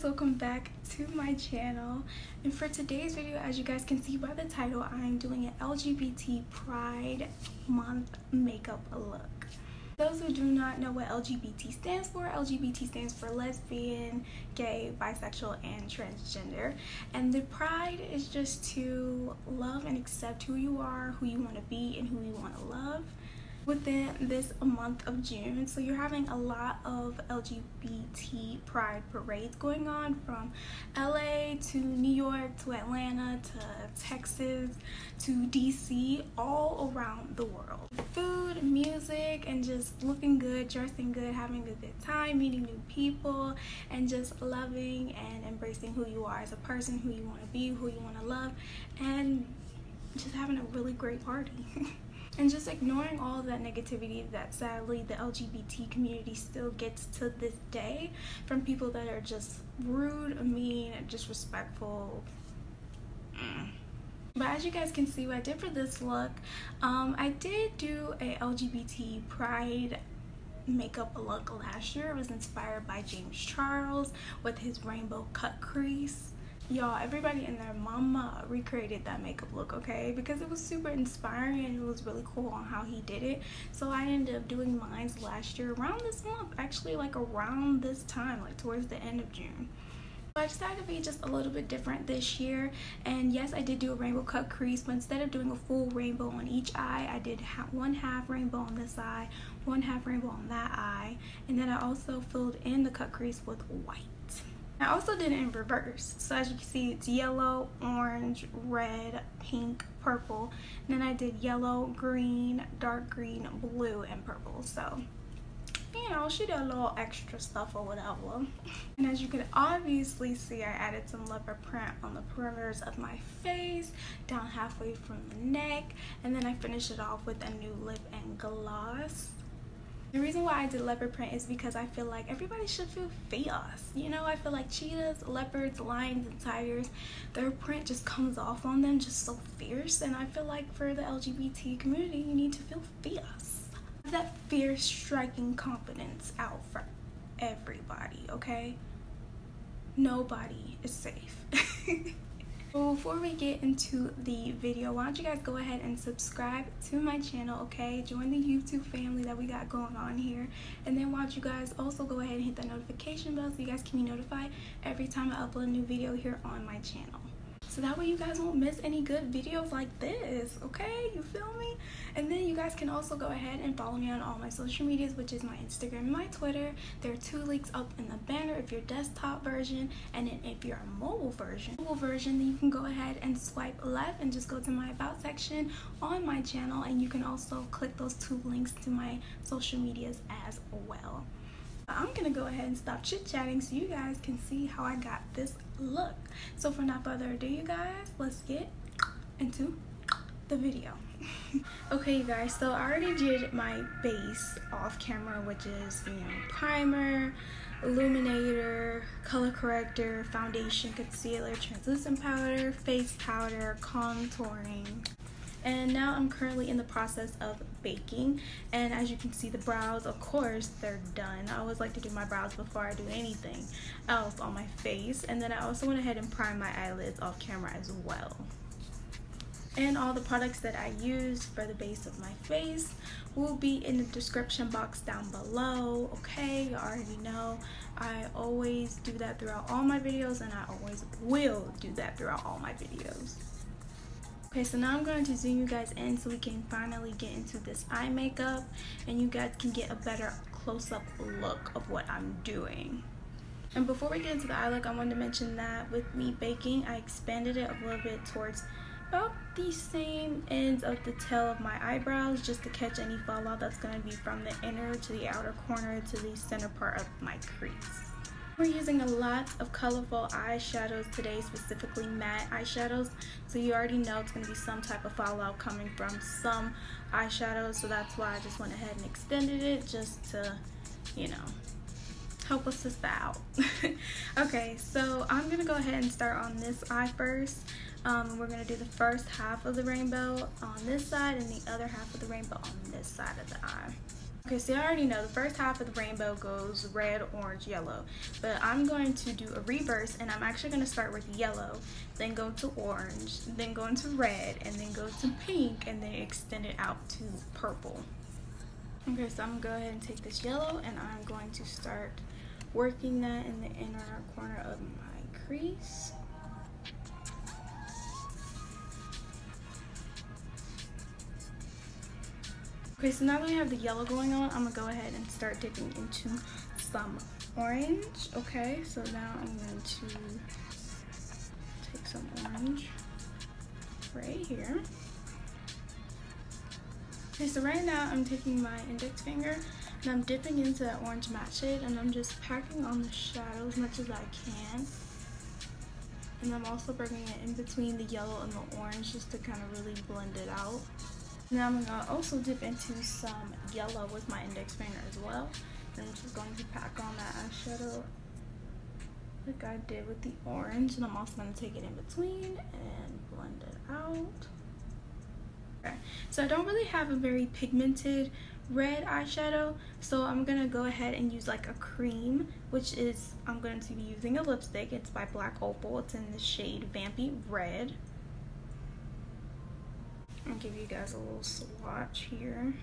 guys welcome back to my channel. And for today's video as you guys can see by the title i'm doing an lgbt pride month makeup look. Those who do not know what lgbt stands for lgbt stands for lesbian gay bisexual and transgender. And the pride is just to love and accept who you are who you want to be and who you want to love within this month of June. So you're having a lot of LGBT pride parades going on from LA to New York to Atlanta to Texas to DC, all around the world. Food, music, and just looking good, dressing good, having a good time, meeting new people, and just loving and embracing who you are as a person, who you want to be, who you want to love, and just having a really great party. and just ignoring all that negativity that sadly the LGBT community still gets to this day from people that are just rude, mean, disrespectful. Mm. But as you guys can see what I did for this look, um, I did do a LGBT pride makeup look last year. It was inspired by James Charles with his rainbow cut crease y'all everybody and their mama recreated that makeup look okay? Because it was super inspiring and it was really cool on how he did it. So i ended up doing mine last year around this month actually like around this time like towards the end of june. I decided to be just a little bit different this year. And yes I did do a rainbow cut crease but instead of doing a full rainbow on each eye I did ha one half rainbow on this eye one half rainbow on that eye. And then I also filled in the cut crease with white I also did it in reverse. So as you can see, it's yellow, orange, red, pink, purple. And then I did yellow, green, dark green, blue, and purple. So, you know, she did a little extra stuff or whatever. And as you can obviously see, I added some leopard print on the perimeters of my face, down halfway from the neck. And then I finished it off with a new lip and gloss. The reason why I did leopard print is because I feel like everybody should feel fierce. You know, I feel like cheetahs, leopards, lions, and tigers, their print just comes off on them just so fierce. And I feel like for the LGBT community, you need to feel fierce. That fierce, striking confidence out for everybody, okay? Nobody is safe. before we get into the video, why don't you guys go ahead and subscribe to my channel, okay? Join the YouTube family that we got going on here. And then why don't you guys also go ahead and hit that notification bell so you guys can be notified every time I upload a new video here on my channel so that way you guys won't miss any good videos like this okay? You feel me? And then you guys can also go ahead and follow me on all my social medias which is my instagram and my twitter. There are two links up in the banner if you're desktop version and then if you're a mobile version. Mobile version then you can go ahead and swipe left and just go to my about section on my channel and you can also click those two links to my social medias as well I'm gonna go ahead and stop chit-chatting so you guys can see how I got this look. So for not further ado, you guys, let's get into the video. okay, you guys, so I already did my base off camera, which is, you know, primer, illuminator, color corrector, foundation, concealer, translucent powder, face powder, contouring, and now I'm currently in the process of baking. And as you can see the brows of course they're done. I always like to do my brows before I do anything else on my face. And then I also went ahead and primed my eyelids off camera as well. And all the products that I use for the base of my face will be in the description box down below okay? You already know I always do that throughout all my videos and I always will do that throughout all my videos Okay, so now I'm going to zoom you guys in so we can finally get into this eye makeup and you guys can get a better close-up look of what I'm doing. And before we get into the eye look, I wanted to mention that with me baking, I expanded it a little bit towards about the same ends of the tail of my eyebrows just to catch any fallout that's going to be from the inner to the outer corner to the center part of my crease. We're using a lot of colorful eyeshadows today, specifically matte eyeshadows. So you already know it's going to be some type of fallout coming from some eyeshadows. So that's why I just went ahead and extended it just to, you know, help us sister out. okay, so I'm going to go ahead and start on this eye first. Um, we're going to do the first half of the rainbow on this side and the other half of the rainbow on this side of the eye. Okay, so you already know the first half of the rainbow goes red, orange, yellow. But I'm going to do a reverse and I'm actually going to start with yellow, then go to orange, then go into red, and then go to pink, and then extend it out to purple. Okay, so I'm going to go ahead and take this yellow and I'm going to start working that in the inner corner of my crease. Okay, so now that we have the yellow going on, I'm gonna go ahead and start dipping into some orange. Okay, so now I'm going to take some orange right here. Okay, so right now I'm taking my index finger and I'm dipping into that orange matte shade and I'm just packing on the shadow as much as I can. And I'm also bringing it in between the yellow and the orange just to kind of really blend it out. Now I'm gonna also dip into some yellow with my index finger as well. And I'm just going to pack on that eyeshadow like I did with the orange. And I'm also gonna take it in between and blend it out. Okay, so I don't really have a very pigmented red eyeshadow so I'm gonna go ahead and use like a cream which is I'm going to be using a lipstick it's by Black Opal it's in the shade Vampy Red I'll give you guys a little swatch here.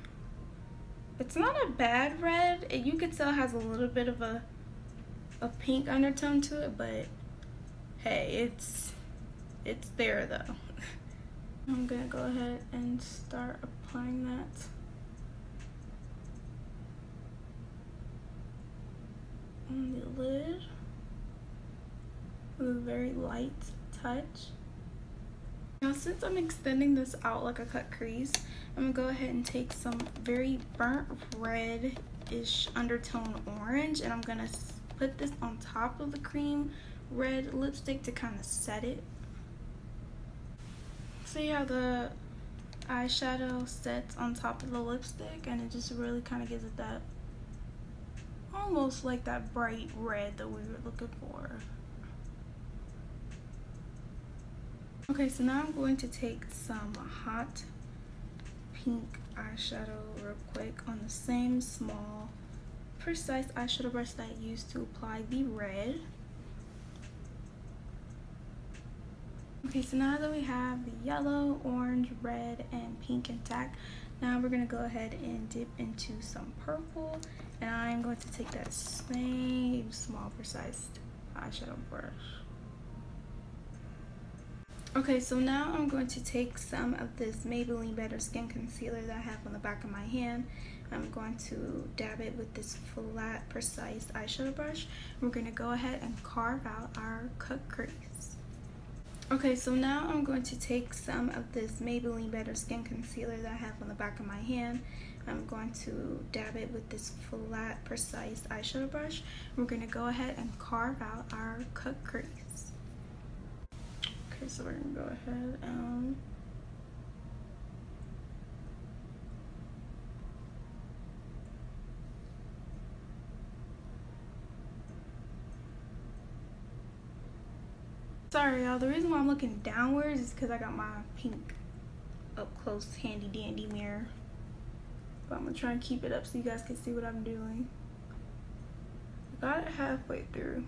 It's not a bad red. You could tell has a little bit of a a pink undertone to it, but hey, it's it's there though. I'm gonna go ahead and start applying that. on the lid with a very light touch. Now since I'm extending this out like a cut crease, I'm gonna go ahead and take some very burnt red-ish undertone orange and I'm gonna put this on top of the cream red lipstick to kind of set it. See how the eyeshadow sets on top of the lipstick and it just really kind of gives it that almost like that bright red that we were looking for. Okay, so now I'm going to take some hot pink eyeshadow real quick on the same small, precise eyeshadow brush that I used to apply the red. Okay, so now that we have the yellow, orange, red, and pink intact, now we're going to go ahead and dip into some purple. And I'm going to take that same small, precise eyeshadow brush. Okay, so now I'm going to take some of this Maybelline Better Skin Concealer that I have on the back of my hand. I'm going to dab it with this flat, precise eyeshadow brush. We're going to go ahead and carve out our cut crease. Okay, so now I'm going to take some of this Maybelline Better Skin Concealer that I have on the back of my hand. I'm going to dab it with this flat, precise eyeshadow brush. We're going to go ahead and carve out our cut crease. Okay, so we're gonna go ahead and Sorry y'all, the reason why I'm looking downwards is because I got my pink up close handy dandy mirror. But I'm gonna try and keep it up so you guys can see what I'm doing. got it halfway through.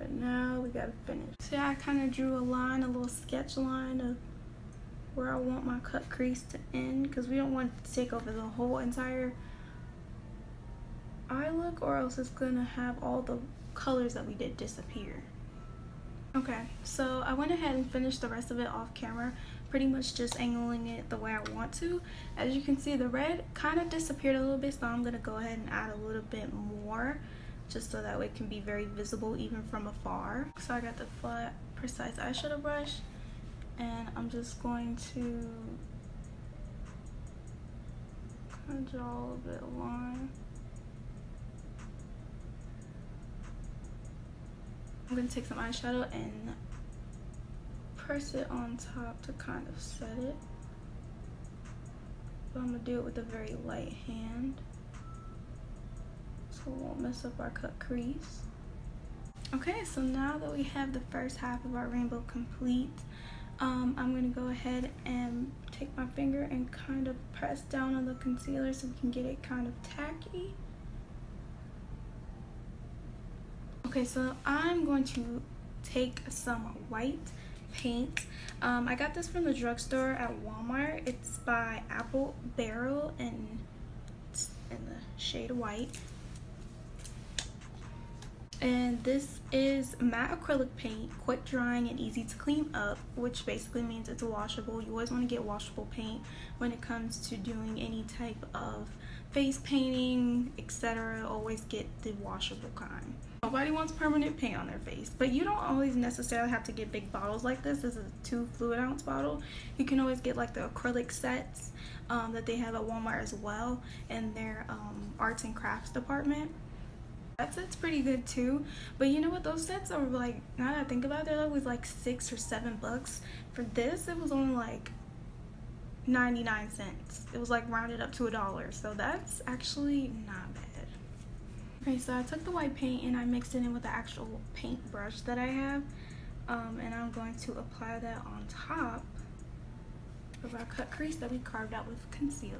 But now we gotta finish. See, I kind of drew a line, a little sketch line of where I want my cut crease to end because we don't want to take over the whole entire eye look or else it's gonna have all the colors that we did disappear. Okay, so I went ahead and finished the rest of it off camera, pretty much just angling it the way I want to. As you can see, the red kind of disappeared a little bit, so I'm gonna go ahead and add a little bit more just so that way it can be very visible even from afar. So I got the flat precise eyeshadow brush and I'm just going to kind of draw a little bit of line. I'm going to take some eyeshadow and press it on top to kind of set it. But I'm going to do it with a very light hand it won't mess up our cut crease. Okay, so now that we have the first half of our rainbow complete, um, I'm going to go ahead and take my finger and kind of press down on the concealer so we can get it kind of tacky. Okay, so I'm going to take some white paint. Um, I got this from the drugstore at Walmart. It's by Apple Barrel and it's in the shade white. And this is matte acrylic paint, quick drying and easy to clean up, which basically means it's washable. You always want to get washable paint when it comes to doing any type of face painting, etc. Always get the washable kind. Nobody wants permanent paint on their face, but you don't always necessarily have to get big bottles like this. This is a two fluid ounce bottle. You can always get like the acrylic sets um, that they have at Walmart as well in their um, arts and crafts department. That set's pretty good too. But you know what? Those sets are like, now that I think about it, they're always like six or seven bucks. For this, it was only like 99 cents. It was like rounded up to a dollar. So that's actually not bad. Okay, so I took the white paint and I mixed it in with the actual paint brush that I have. Um, and I'm going to apply that on top of our cut crease that we carved out with concealer.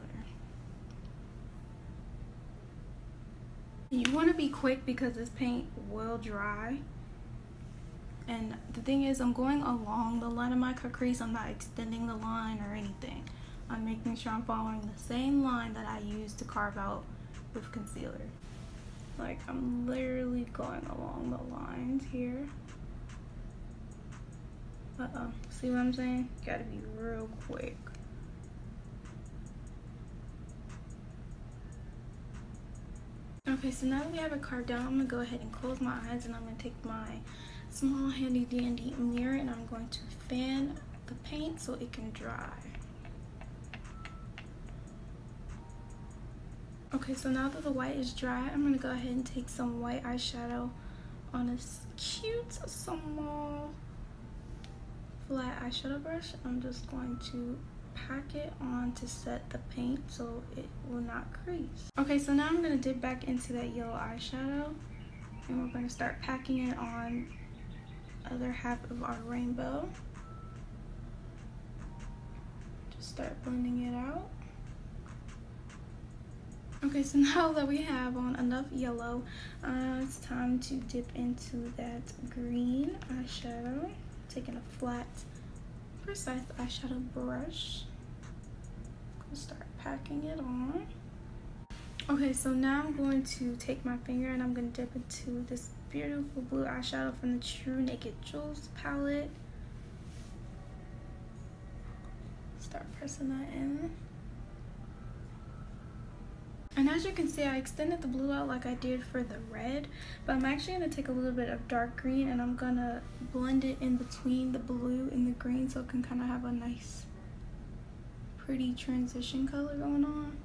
You want to be quick because this paint will dry. And the thing is, I'm going along the line of my cut crease. I'm not extending the line or anything. I'm making sure I'm following the same line that I used to carve out with concealer. Like, I'm literally going along the lines here. Uh-oh. See what I'm saying? Gotta be real quick. Okay, so now that we have it carved out, I'm going to go ahead and close my eyes and I'm going to take my small handy dandy mirror and I'm going to fan the paint so it can dry. Okay, so now that the white is dry, I'm going to go ahead and take some white eyeshadow on this cute small flat eyeshadow brush. I'm just going to pack it on to set the paint so it will not crease. Okay, so now I'm to dip back into that yellow eyeshadow and we're to start packing it on other half of our rainbow. Just start blending it out. Okay, so now that we have on enough yellow, uh, it's time to dip into that green eyeshadow. Taking a flat, precise eyeshadow brush start packing it on. Okay, so now I'm going to take my finger and I'm going to dip into this beautiful blue eyeshadow from the True Naked Jewels palette. Start pressing that in. And as you can see, I extended the blue out like I did for the red, but I'm actually to take a little bit of dark green and I'm going to blend it in between the blue and the green so it can kind of have a nice pretty transition color going on.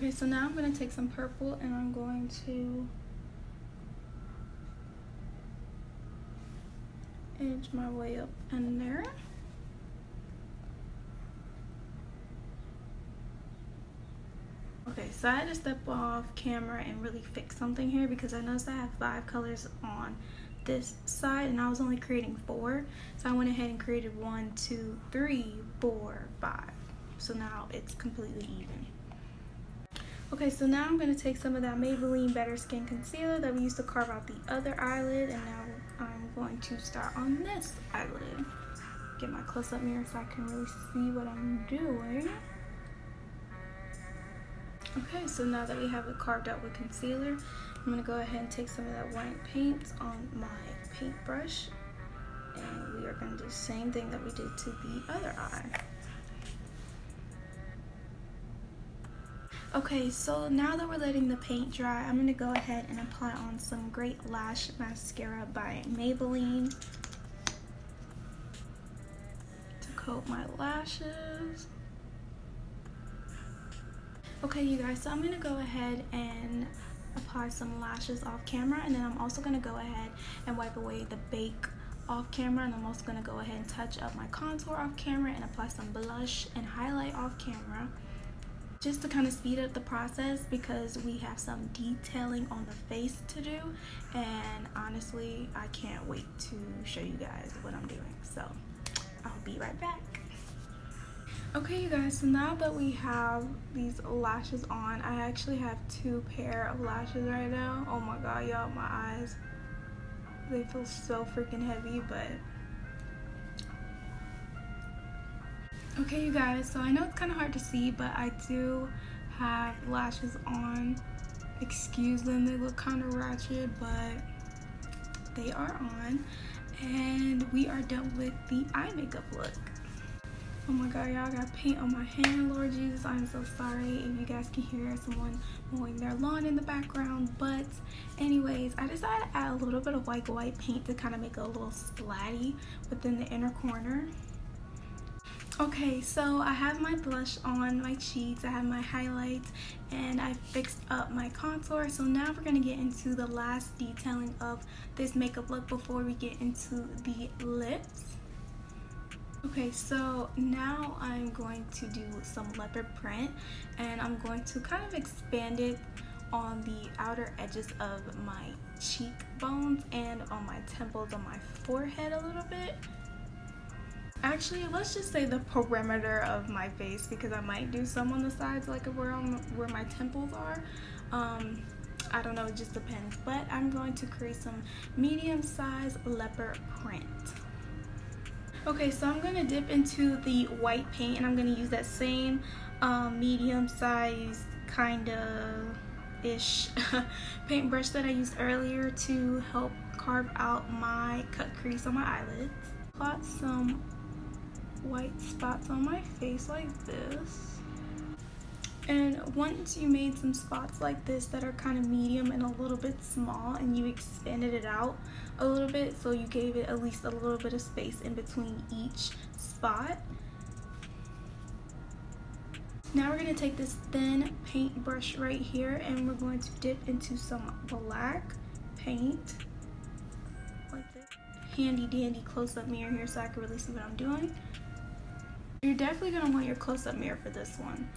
Okay, so now I'm going to take some purple and I'm going to edge my way up in there. Okay, so I had to step off camera and really fix something here because I noticed I have five colors on this side and I was only creating four. So I went ahead and created one, two, three, four, five. So now it's completely even. Okay, so now I'm going to take some of that Maybelline Better Skin Concealer that we used to carve out the other eyelid and now I'm going to start on this eyelid. Get my close-up mirror so I can really see what I'm doing. Okay, so now that we have it carved out with concealer, I'm to go ahead and take some of that white paint on my paintbrush. And we are to do the same thing that we did to the other eye. Okay, so now that we're letting the paint dry, I'm to go ahead and apply on some Great Lash Mascara by Maybelline to coat my lashes. Okay, you guys, so I'm going to go ahead and apply some lashes off camera and then I'm also going to go ahead and wipe away the bake off camera and I'm also going to go ahead and touch up my contour off camera and apply some blush and highlight off camera just to kind of speed up the process because we have some detailing on the face to do and honestly I can't wait to show you guys what I'm doing so I'll be right back. Okay, you guys, so now that we have these lashes on, I actually have two pair of lashes right now. Oh my god, y'all, my eyes, they feel so freaking heavy, but Okay, you guys, so I know it's kind of hard to see, but I do have lashes on. Excuse them, they look kind of ratchet, but they are on. And we are done with the eye makeup look. Oh my god, y'all got paint on my hand. Lord Jesus, I'm so sorry if you guys can hear someone mowing their lawn in the background. But anyways, I decided to add a little bit of white white paint to kind of make a little splatty within the inner corner. Okay, so I have my blush on my cheeks, I have my highlights, and I fixed up my contour. So now we're going to get into the last detailing of this makeup look before we get into the lips. Okay, so now I'm going to do some leopard print, and I'm going to kind of expand it on the outer edges of my cheekbones and on my temples on my forehead a little bit. Actually let's just say the perimeter of my face because I might do some on the sides like where I'm, where my temples are. Um, I don't know it just depends. But I'm going to create some medium size leopard print okay so I'm gonna dip into the white paint and I'm gonna use that same um, medium sized kind of ish paintbrush that I used earlier to help carve out my cut crease on my eyelids plot some white spots on my face like this. And once you made some spots like this that are kind of medium and a little bit small and you expanded it out a little bit so you gave it at least a little bit of space in between each spot. Now we're going to take this thin paintbrush right here and we're going to dip into some black paint like this. Handy dandy close-up mirror here so I can really see what I'm doing. You're definitely going to want your close-up mirror for this one.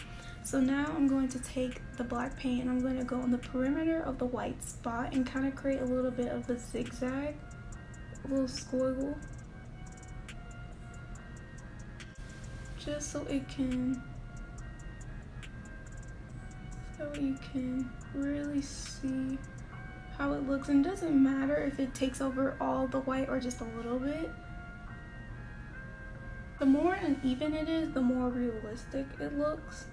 So now I'm going to take the black paint and I'm going to go on the perimeter of the white spot and kind of create a little bit of a zigzag, a little squiggle. Just so it can, so you can really see how it looks. And it doesn't matter if it takes over all the white or just a little bit. The more uneven it is, the more realistic it looks.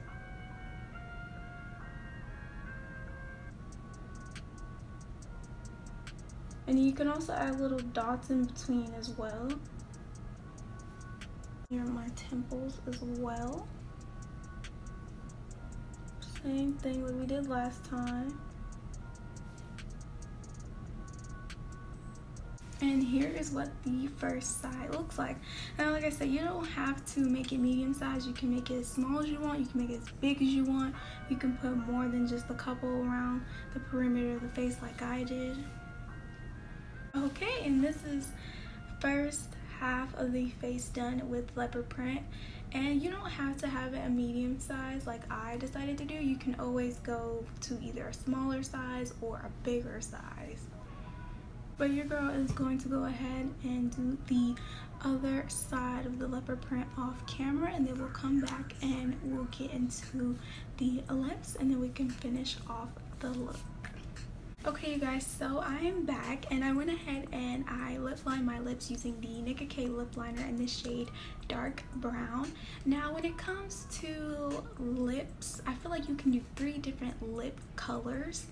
And you can also add little dots in between as well. Here are my temples as well. Same thing that we did last time. and here is what the first side looks like now like i said you don't have to make it medium size you can make it as small as you want you can make it as big as you want you can put more than just a couple around the perimeter of the face like i did okay and this is first half of the face done with leopard print. And you don't have to have it a medium size like I decided to do. You can always go to either a smaller size or a bigger size. But your girl is going to go ahead and do the other side of the leopard print off camera and then we'll come back and we'll get into the lips and then we can finish off the look. Okay you guys, so I am back and I went ahead and I lip lined my lips using the Nicka K lip liner in the shade dark brown. Now when it comes to lips, I feel like you can do three different lip colors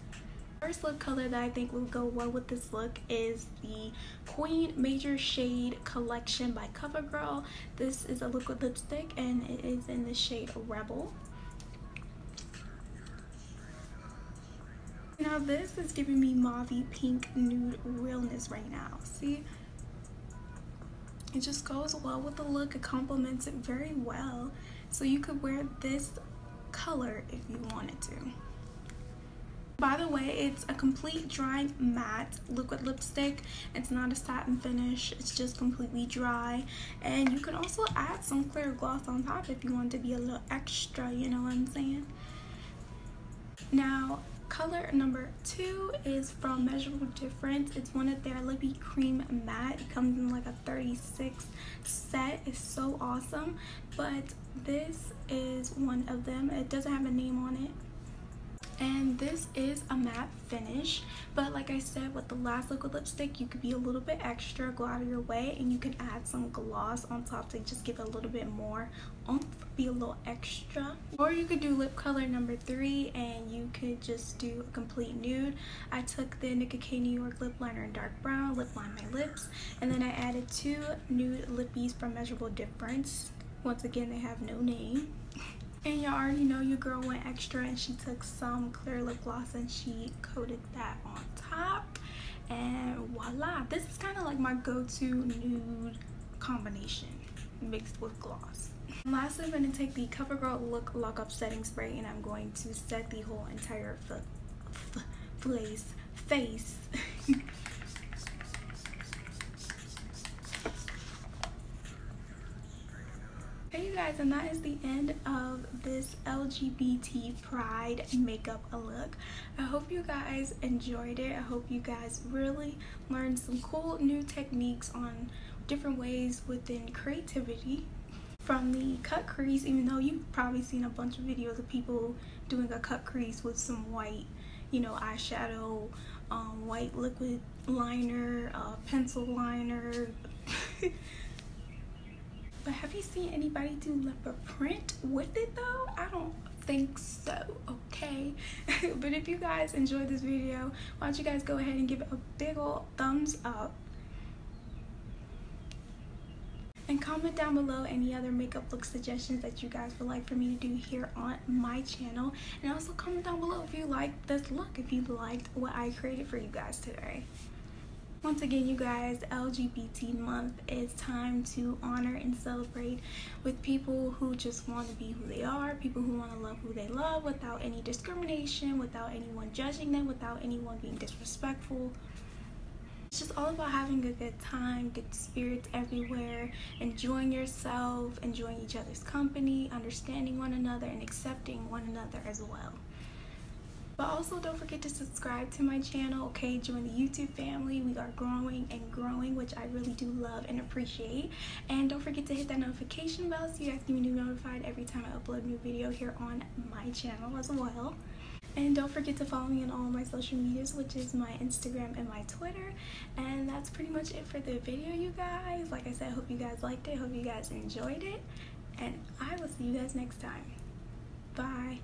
first lip color that I think will go well with this look is the Queen Major Shade Collection by CoverGirl. This is a liquid lipstick and it is in the shade Rebel. Now this is giving me mauvey pink nude realness right now. See? It just goes well with the look. It complements it very well. So you could wear this color if you wanted to. By the way, it's a complete dry matte liquid lipstick. It's not a satin finish. It's just completely dry. And you can also add some clear gloss on top if you want to be a little extra, you know what I'm saying? Now, color number two is from Measurable Difference. It's one of their Lippy Cream Matte. It comes in like a 36 set. It's so awesome. But this is one of them. It doesn't have a name on it and this is a matte finish. But like I said with the last liquid lipstick you could be a little bit extra go out of your way and you can add some gloss on top to just give it a little bit more oomph be a little extra. Or you could do lip color number three and you could just do a complete nude. I took the Nicka K New York lip liner in dark brown lip line my lips and then I added two nude lippies from Measurable Difference. Once again they have no name and y'all already know your girl went extra and she took some clear lip gloss and she coated that on top. And voila, this is kind of like my go-to nude combination mixed with gloss. Lastly, I'm going to take the CoverGirl Look Lock Up Setting Spray and I'm going to set the whole entire face, guys, and that is the end of this LGBT Pride makeup look. I hope you guys enjoyed it. I hope you guys really learned some cool new techniques on different ways within creativity. From the cut crease, even though you've probably seen a bunch of videos of people doing a cut crease with some white, you know, eyeshadow, um, white liquid liner, uh, pencil liner, But have you seen anybody do leopard print with it though? I don't think so, okay? but if you guys enjoyed this video, why don't you guys go ahead and give it a big old thumbs up. And comment down below any other makeup look suggestions that you guys would like for me to do here on my channel. And also comment down below if you liked this look, if you liked what I created for you guys today. Once again, you guys, LGBT month is time to honor and celebrate with people who just want to be who they are, people who want to love who they love without any discrimination, without anyone judging them, without anyone being disrespectful. It's just all about having a good time, good spirits everywhere, enjoying yourself, enjoying each other's company, understanding one another, and accepting one another as well. But also don't forget to subscribe to my channel, okay? Join the YouTube family. We are growing and growing, which I really do love and appreciate. And don't forget to hit that notification bell so you guys can be notified every time I upload a new video here on my channel as well. And don't forget to follow me on all my social medias, which is my Instagram and my Twitter. And that's pretty much it for the video, you guys. Like I said, I hope you guys liked it. hope you guys enjoyed it. And I will see you guys next time. Bye.